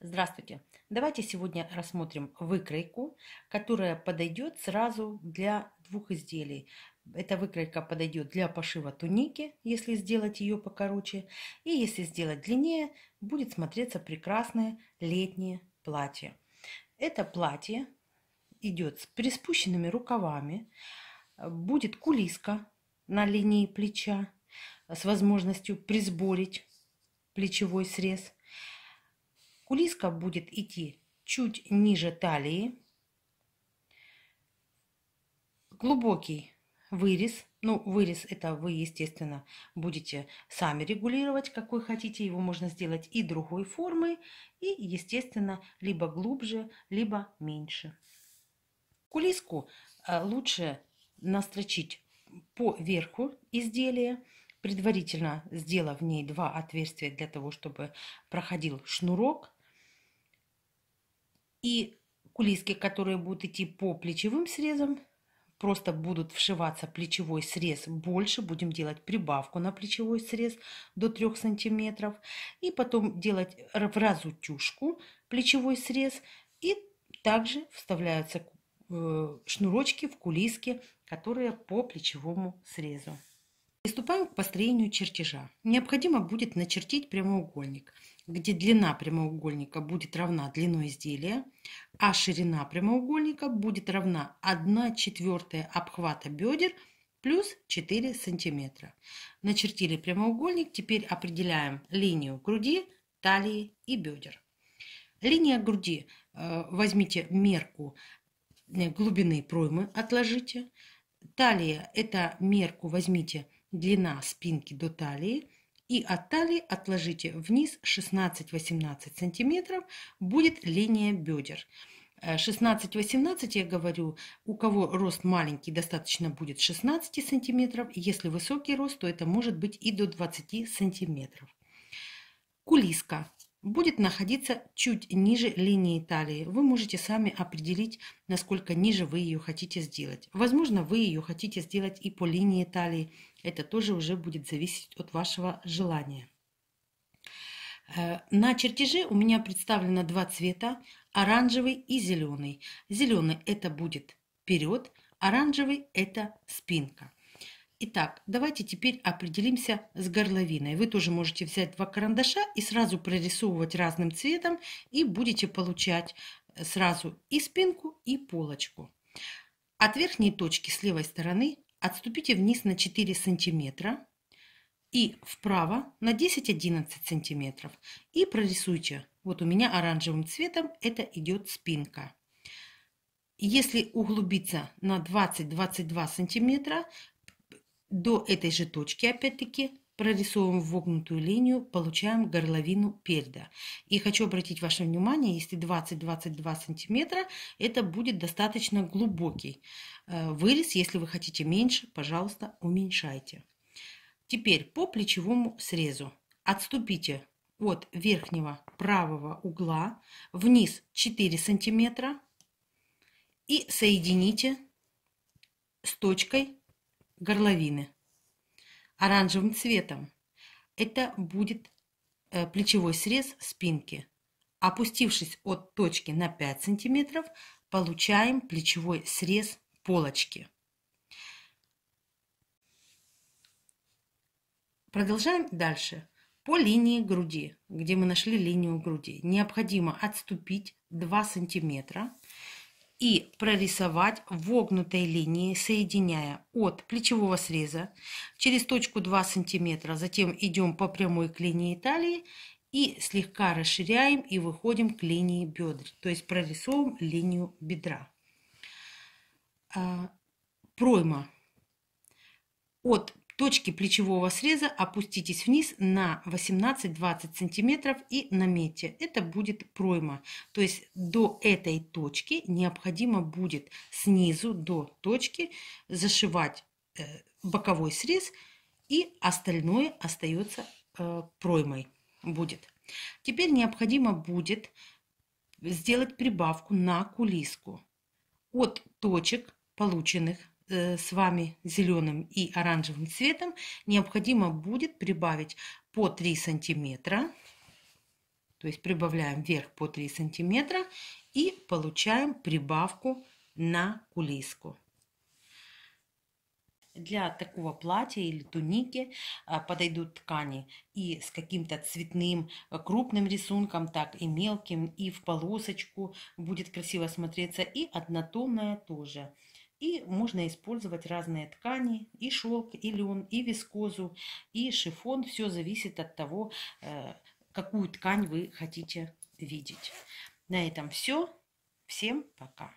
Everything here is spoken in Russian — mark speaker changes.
Speaker 1: Здравствуйте! Давайте сегодня рассмотрим выкройку, которая подойдет сразу для двух изделий. Эта выкройка подойдет для пошива туники, если сделать ее покороче, и если сделать длиннее, будет смотреться прекрасное летнее платье. Это платье идет с приспущенными рукавами, будет кулиска на линии плеча с возможностью присборить плечевой срез – Кулиска будет идти чуть ниже талии. Глубокий вырез. Ну, вырез это вы, естественно, будете сами регулировать, какой хотите. Его можно сделать и другой формы, и, естественно, либо глубже, либо меньше. Кулиску э, лучше настрочить по верху изделия, предварительно сделав в ней два отверстия для того, чтобы проходил шнурок – и кулиски, которые будут идти по плечевым срезам, просто будут вшиваться плечевой срез больше. Будем делать прибавку на плечевой срез до 3 сантиметров. И потом делать в разутюжку плечевой срез. И также вставляются э, шнурочки в кулиски, которые по плечевому срезу. Приступаем к построению чертежа. Необходимо будет начертить прямоугольник, где длина прямоугольника будет равна длиной изделия, а ширина прямоугольника будет равна 1 четвертая обхвата бедер плюс 4 сантиметра. Начертили прямоугольник, теперь определяем линию груди, талии и бедер. Линия груди. Э, возьмите мерку э, глубины проймы, отложите. Талия – это мерку возьмите длина спинки до талии. И от талии отложите вниз 16-18 сантиметров, будет линия бедер. 16-18 э, я говорю, у кого рост маленький, достаточно будет 16 сантиметров. Если высокий рост, то это может быть и до 20 сантиметров. Кулиска будет находиться чуть ниже линии талии. Вы можете сами определить, насколько ниже вы ее хотите сделать. Возможно, вы ее хотите сделать и по линии талии. Это тоже уже будет зависеть от вашего желания. Э, на чертеже у меня представлено два цвета, оранжевый и зеленый. Зеленый это будет вперед, оранжевый это спинка. Итак, давайте теперь определимся с горловиной. Вы тоже можете взять два карандаша и сразу прорисовывать разным цветом, и будете получать э, сразу и спинку, и полочку. От верхней точки с левой стороны отступите вниз на 4 сантиметра и вправо на 10-11 сантиметров. И прорисуйте. Вот у меня оранжевым цветом это идет спинка. Если углубиться на 20-22 сантиметра, до этой же точки, опять-таки, прорисовываем вогнутую линию, получаем горловину переда. И хочу обратить ваше внимание, если 20-22 сантиметра, это будет достаточно глубокий э, вырез. Если вы хотите меньше, пожалуйста, уменьшайте. Теперь по плечевому срезу. Отступите от верхнего правого угла вниз 4 сантиметра и соедините с точкой горловины оранжевым цветом. Это будет э, плечевой срез спинки. Опустившись от точки на 5 см, получаем плечевой срез полочки. Продолжаем дальше. По линии груди, где мы нашли линию груди, необходимо отступить 2 сантиметра и прорисовать вогнутой линией, соединяя от плечевого среза через точку 2 см, затем идем по прямой к линии талии и слегка расширяем и выходим к линии бедра, то есть прорисовываем линию бедра. А, пройма от точки плечевого среза опуститесь вниз на 18-20 сантиметров и наметьте. Это будет пройма. То есть до этой точки необходимо будет снизу до точки зашивать э, боковой срез и остальное остается э, проймой будет. Теперь необходимо будет сделать прибавку на кулиску от точек, полученных с вами зеленым и оранжевым цветом необходимо будет прибавить по 3 сантиметра. То То есть прибавляем вверх по 3 сантиметра и получаем прибавку на кулиску. Для такого платья или туники а, подойдут ткани и с каким-то цветным э, крупным рисунком, так и мелким, и в полосочку будет красиво смотреться, и однотонная тоже. И можно использовать разные ткани, и шелк, и лен, и вискозу, и шифон. Все зависит от того, э, какую ткань вы хотите видеть. На этом все. Всем пока.